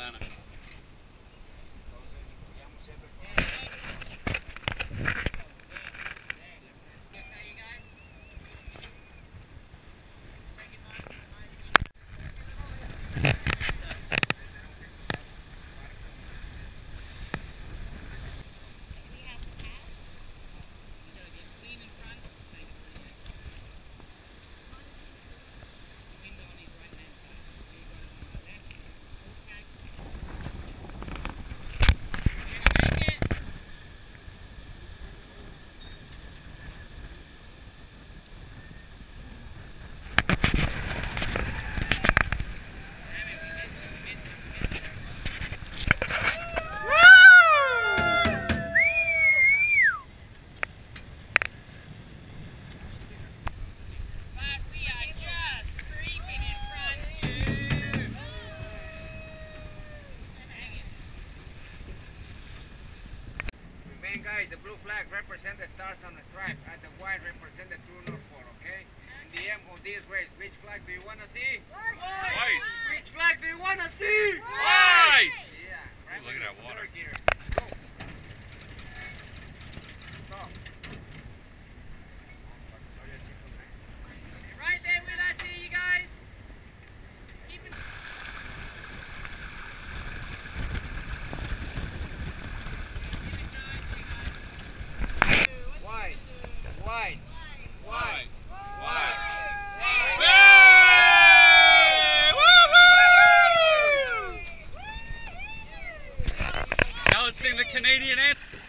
Lana. Guys, the blue flag represents the stars on the stripe and the white represents the true north for, okay? In the end of this race, which flag do you wanna see? White. Which flag do you wanna see? White! White. White. White. Yay! Woo, woo, woo! Canadian anthem.